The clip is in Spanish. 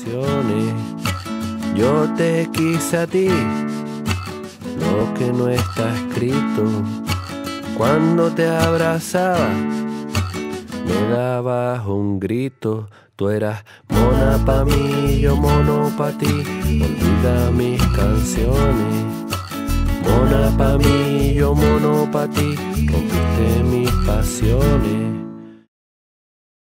canciones. Yo te quise a ti, lo que no está escrito. Cuando te abrazaba, me dabas un grito. Tú eras mona pa' mí, yo mono pa' ti. Olvida mis canciones. Mona pa' mí, yo mono pa' ti. Rompiste mis pasiones.